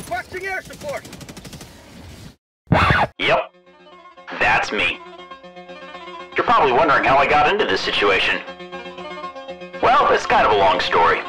Requesting air support. Yep. That's me. You're probably wondering how I got into this situation. Well, it's kind of a long story.